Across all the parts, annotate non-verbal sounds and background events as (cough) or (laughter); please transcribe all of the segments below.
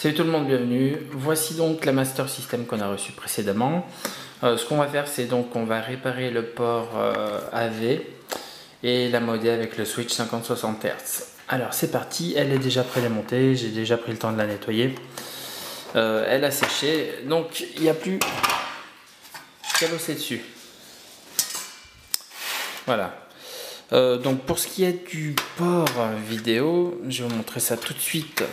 Salut tout le monde, bienvenue. Voici donc la Master System qu'on a reçu précédemment. Euh, ce qu'on va faire, c'est donc on va réparer le port euh, AV et la modder avec le switch 50-60 Hz. Alors c'est parti, elle est déjà pré-démontée, j'ai déjà pris le temps de la nettoyer. Euh, elle a séché, donc il n'y a plus qu'à bosser dessus. Voilà. donc pour ce qui est du port vidéo, je vais vous montrer ça tout de suite.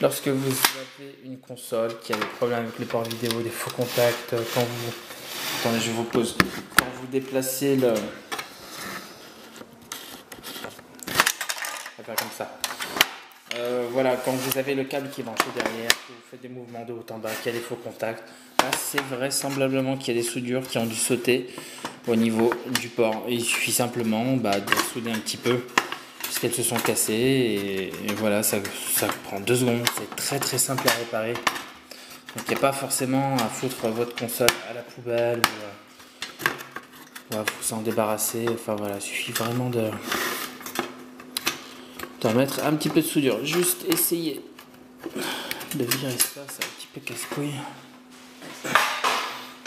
Lorsque vous avez une console qui a des problèmes avec le port vidéo, des faux contacts, euh, quand vous. Attendez, je vous pose. Quand vous déplacez le. Comme ça. Euh, voilà, quand vous avez le câble qui est branché derrière, que vous faites des mouvements de haut en bas, qu'il y a des faux contacts, là c'est vraisemblablement qu'il y a des soudures qui ont dû sauter au niveau du port. il suffit simplement bah, de souder un petit peu qu'elles se sont cassées et, voilà ça, ça, prend deux secondes. C'est très très simple à réparer. Donc il n'y a pas forcément à foutre votre console à la poubelle ou à, vous en débarrasser. Enfin voilà il suffit vraiment de de mettre un petit peu de soudure. Juste essayer de virer ça c'est un petit peu casse-couille.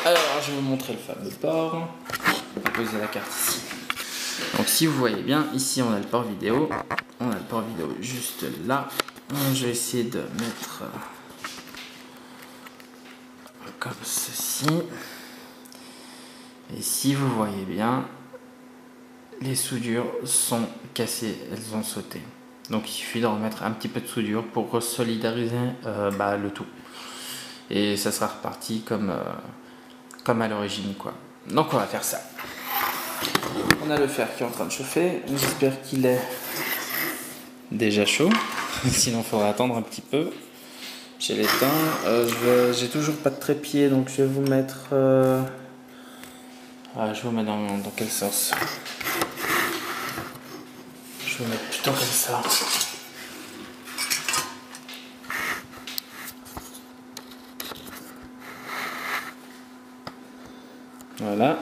Alors je vais vous montrer le fameux port. Poser la carte ici donc si vous voyez bien, ici on a le port vidéo. On a le port vidéo juste là. Je vais essayer de mettre euh, comme ceci. Et si vous voyez bien, les soudures sont cassées, elles ont sauté. Donc il suffit de remettre un petit peu de soudure pour resolidariser euh, bah, le tout. Et ça sera reparti comme, euh, comme à l'origine. quoi. Donc on va faire ça. On a le fer qui est en train de chauffer. J'espère qu'il est déjà chaud. (laughs) Sinon, il faudra attendre un petit peu. J'ai l'éteint. Euh, j'ai toujours pas de trépied, donc je vais vous mettre. Euh, ah, je vais vous mettre dans, dans quel sens? Je vais vous mettre plutôt comme ça. Voilà.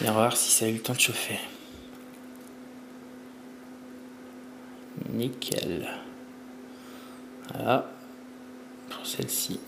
Va voir si ça a eu le temps de chauffer. Nickel. Voilà. Pour celle-ci.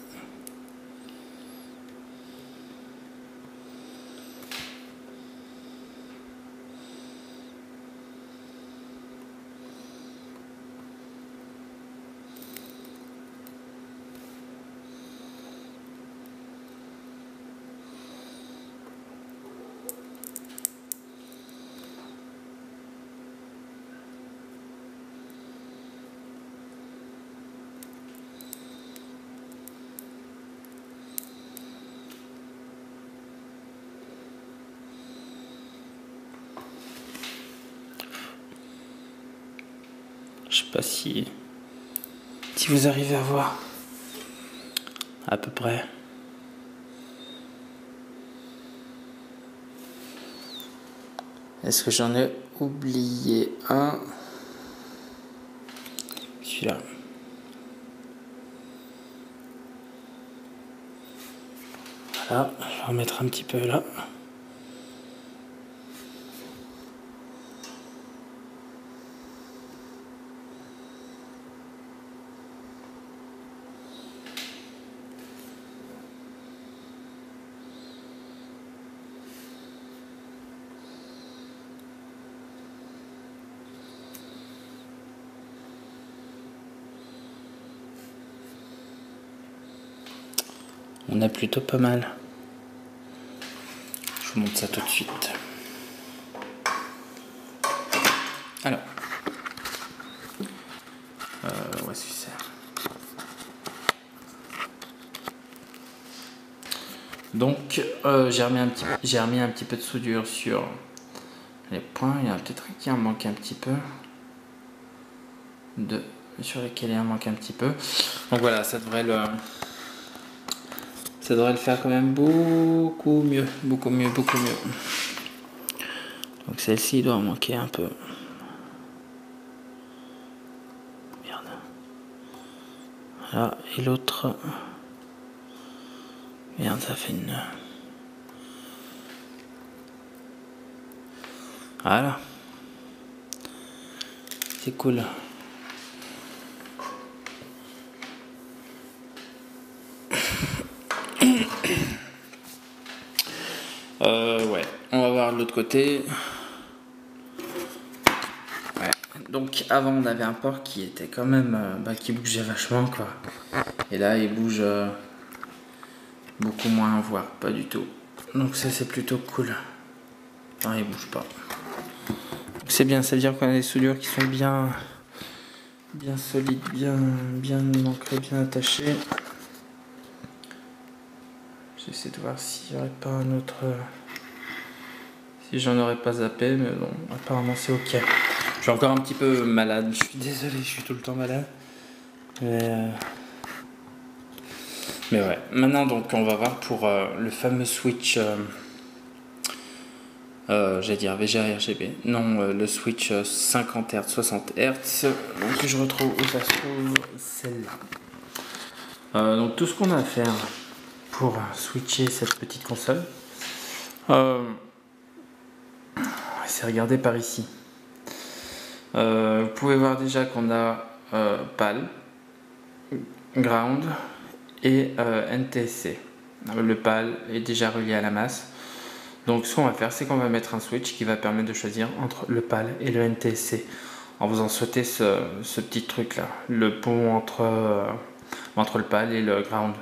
Sais pas si, si vous arrivez à voir à peu près. Est-ce que j'en ai oublié un? Celui-là. Voilà, je vais en mettre un petit peu là. On a plutôt pas mal. Je vous montre ça tout de suite. Alors, euh, ouais, c'est Donc, euh, j'ai remis, un petit, remis un petit peu de soudure sur les points. Il y a peut-être qui en manque un petit peu. Deux sur lesquels il en manque un petit peu. Donc voilà, ça devrait le ça devrait le faire quand même beaucoup mieux, beaucoup mieux, beaucoup mieux. Donc celle-ci doit manquer un peu. Merde. Et l'autre. Merde, ça fait une. Voilà. C'est cool. L'autre côté. Donc avant on avait un port qui était quand même euh, bah, qui bougeait vachement quoi. Et là il bouge euh, beaucoup moins voire pas du tout. Donc ça c'est plutôt cool. Non il bouge pas. C'est bien, ça veut dire qu'on a des soudures qui sont bien bien solides, bien bien ancrées, bien attachées. J'essaie de voir s'il n'y aurait pas un autre. Euh, si j'en aurais pas zappé, mais bon, apparemment c'est ok. Je suis encore un petit peu malade, je suis désolé, je suis tout le temps malade. Mais, euh, ouais, maintenant donc on va voir pour euh, le fameux switch, euh, j'allais dire VGA RGB, non le switch 50 Hz, 60 Hz, donc je retrouve où ça se trouve celle-là. donc tout ce qu'on a à faire pour switcher cette petite console, c'est regarder par ici. Euh, vous pouvez voir déjà qu'on a euh, PAL, Ground et euh, NTC. Le PAL est déjà relié à la masse. Donc ce qu'on va faire, c'est qu'on va mettre un switch qui va permettre de choisir entre le PAL et le NTC. En vous en sauter ce, petit truc là, le pont entre, entre le PAL et le ground.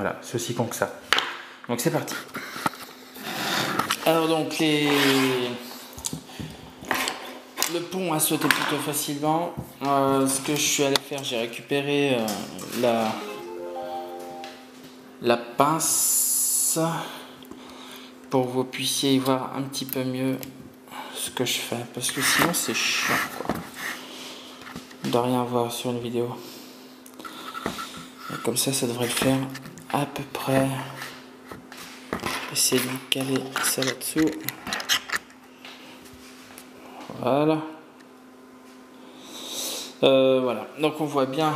Voilà, ceci con que ça. Donc c'est parti. Alors donc le pont a sauté plutôt facilement. Euh, ce que je suis allé faire, j'ai récupéré euh, la, la pince pour que vous puissiez y voir un petit peu mieux ce que je fais. Parce que sinon c'est chiant quoi. De rien voir sur une vidéo. comme ça, ça devrait le faire à peu près. Essayer de caler ça là-dessous. Voilà. Euh, voilà. Donc on voit bien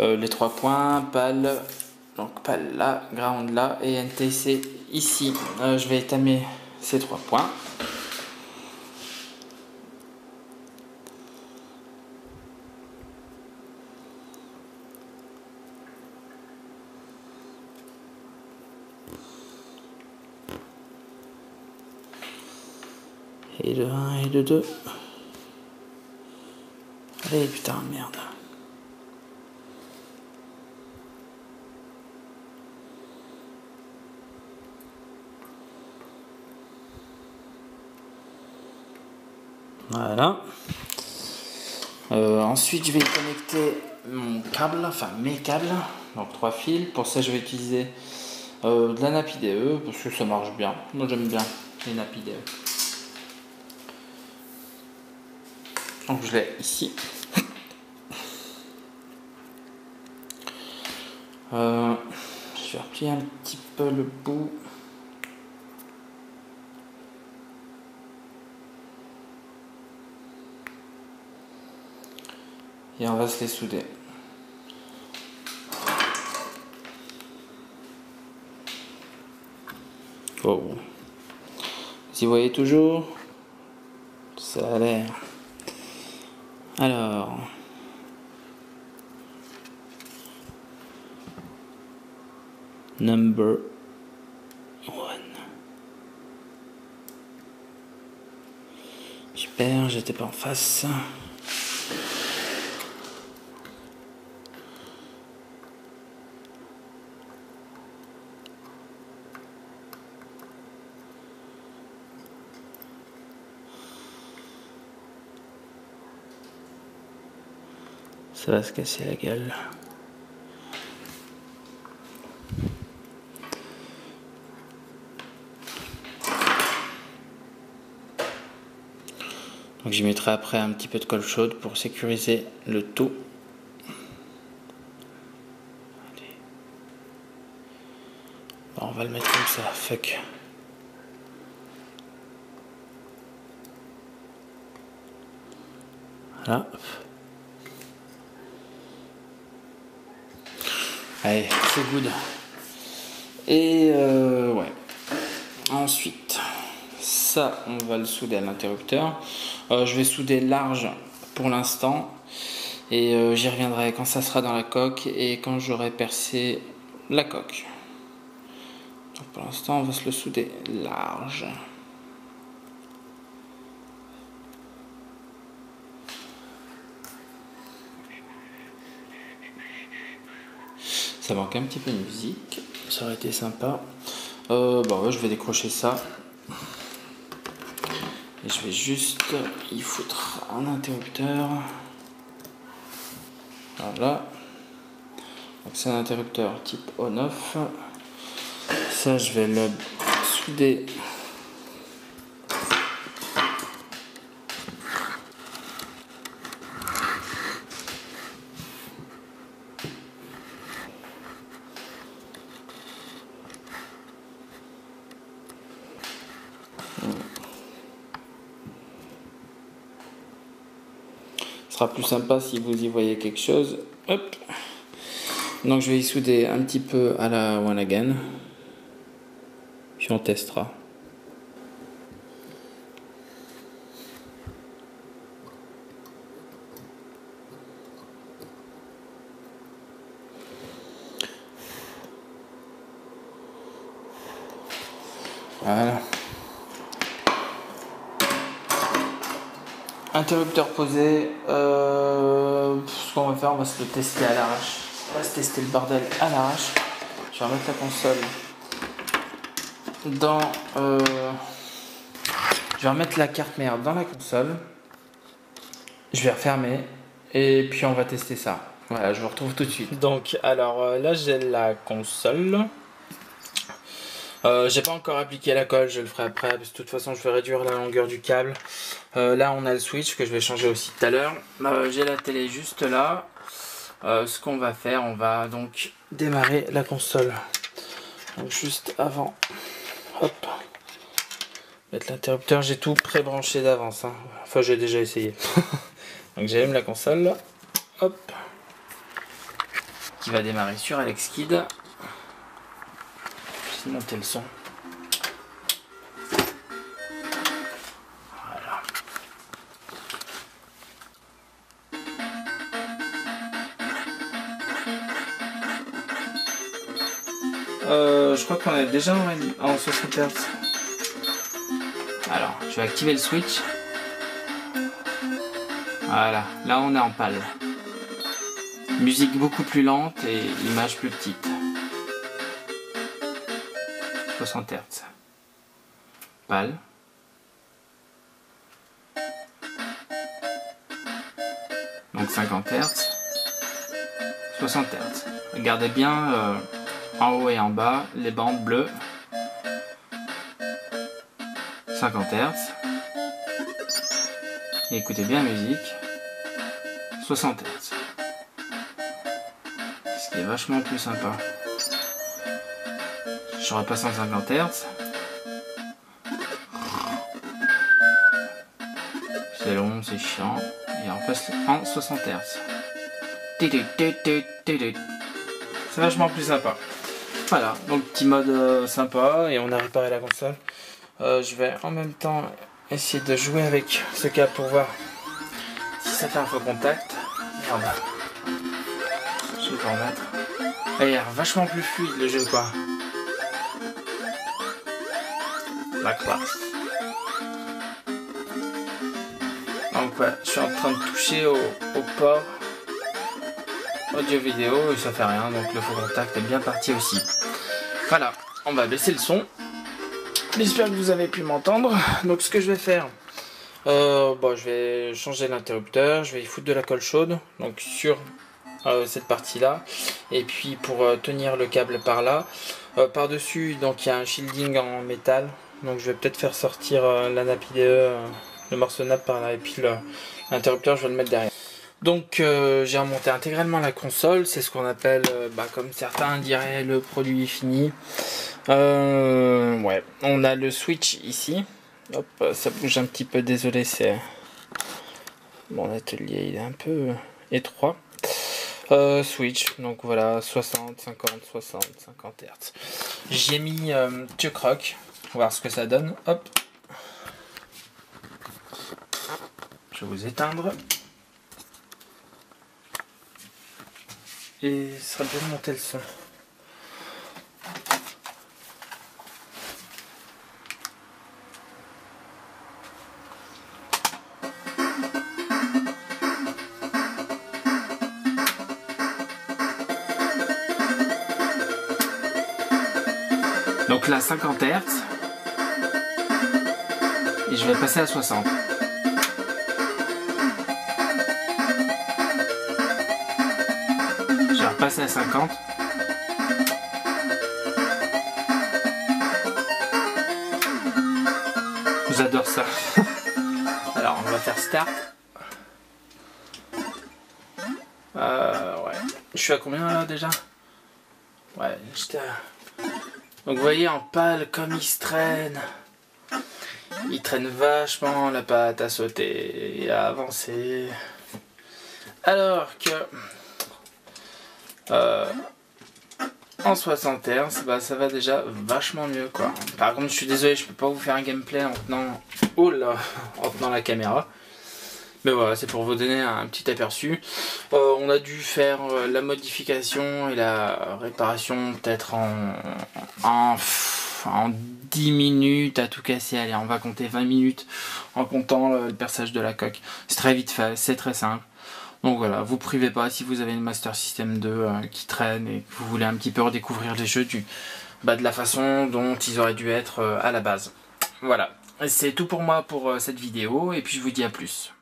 euh, les trois points, PAL, donc PAL là, ground là et NTC ici. Euh, je vais étamer ces trois points. Et de 1 et de 2. Allez, putain, merde. Voilà. Euh, ensuite, je vais connecter mon câble, enfin mes câbles, donc trois fils. Pour ça, je vais utiliser euh, de la nappe IDE parce que ça marche bien. Moi, j'aime bien les nappes IDE. Donc je l'ai ici. Euh, je vais replier un petit peu le bout. Et on va se les souder. Oh. Vous y voyez toujours? Ça a l'air. Alors. Number one. Super, j'étais pas en face. Ça va se casser la gueule. Donc j'y mettrai après un petit peu de colle chaude pour sécuriser le tout. on va le mettre comme ça, fuck. Voilà. C'est good. Et euh, ouais. Ensuite, ça, on va le souder à l'interrupteur. Euh, je vais souder large pour l'instant. Et euh, j'y reviendrai quand ça sera dans la coque et quand j'aurai percé la coque. Donc pour l'instant, on va se le souder large. Ça manque un petit peu de musique. Ça aurait été sympa. Euh, bon, ouais, je vais décrocher ça. Et je vais juste y foutre un interrupteur. Voilà. Donc c'est un interrupteur type on-off. Ça, je vais le souder plus sympa si vous y voyez quelque chose. Donc je vais y souder un petit peu à la one again. Puis on testera. Interrupteur posé. Euh, ce qu'on va faire, on va se le tester à l'arrache. On va se tester le bordel à l'arrache. Je vais remettre la console dans. Euh, je vais remettre la carte mère dans la console. Je vais refermer. Et puis on va tester ça. Voilà, je vous retrouve tout de suite. Donc, alors euh, là, j'ai la console. Euh, j'ai pas encore appliqué la colle, je le ferai après, parce que de toute façon je vais réduire la longueur du câble. Euh, là on a le switch que je vais changer aussi tout à l'heure. Euh, j'ai la télé juste là. ce qu'on va faire, on va donc démarrer la console. Donc juste avant, hop, mettre l'interrupteur, j'ai tout pré-branché d'avance. Hein. Enfin j'ai déjà essayé. (laughs) donc j'allume la console, hop, qui va démarrer sur Alex Kid monter le son. Voilà. Euh, je crois qu'on est déjà en 60 Hz. Alors, je vais activer le switch. Voilà, là on est en pâle. Musique beaucoup plus lente et image plus petite. 60 Hz. Pâle. Donc 50 Hz. 60 Hz. Regardez bien euh, en haut et en bas les bandes bleues. 50 Hz. écoutez bien la musique. 60 Hz. Ce qui est vachement plus sympa. Je repasse en 50 Hz. C'est long, c'est chiant. Et on passe en 60 Hz. C'est vachement plus sympa. Voilà, donc petit mode euh, sympa et on a réparé la console. Euh, je vais en même temps essayer de jouer avec ce câble pour voir si ça fait un faux contact. Merde. Je vais remettre. Il a l'air vachement plus fluide le jeu quoi. La classe. Donc ouais, je suis en train de toucher au, port audio vidéo et ça fait rien, donc le faux contact est bien parti aussi. Voilà, on va baisser le son. J'espère que vous avez pu m'entendre. Donc ce que je vais faire, euh, bon, je vais changer l'interrupteur, je vais y foutre de la colle chaude, donc sur euh, cette partie là, et puis pour euh, tenir le câble par là, par dessus donc il y a un shielding en métal donc je vais peut-être faire sortir euh, la nappe IDE, euh, le morceau nappe par là, et puis l'interrupteur je vais le mettre derrière. Donc euh, j'ai remonté intégralement la console, c'est ce qu'on appelle, bah, comme certains diraient, le produit fini. ouais, on a le switch ici. Hop, ça bouge un petit peu, désolé, c'est mon atelier, il est un peu étroit. switch, donc voilà, 60, 50, 60, 50 Hz. J'ai mis euh, Chuck Rock, voir ce que ça donne. Hop. Je vais vous éteindre. Et serait bien monter le son. Donc là 50 Hz. Je vais passer à 60. Je vais repasser à 50. J'adore ça. (laughs) Alors on va faire start. Euh, ouais. Je suis à combien là déjà? Ouais, j'étais. Donc vous voyez en pâle comme il se traîne. Il traîne vachement la patte à sauter et à avancer. Alors que... Euh, en 60 Hz, bah, ça va déjà vachement mieux quoi. Par contre, je suis désolé, je peux pas vous faire un gameplay en tenant, oh là, (laughs) en tenant la caméra. Mais voilà, c'est pour vous donner un petit aperçu. Euh, on a dû faire euh, la modification et la réparation peut-être en, en, en, 10 minutes à tout casser. Allez, on va compter 20 minutes en comptant le, perçage de la coque. C'est très vite fait, c'est très simple. Donc voilà, vous privez pas si vous avez une Master System 2 euh, qui traîne et que vous voulez un petit peu redécouvrir les jeux du, bah, de la façon dont ils auraient dû être à la base. Voilà, c'est tout pour moi pour cette vidéo et puis je vous dis à plus.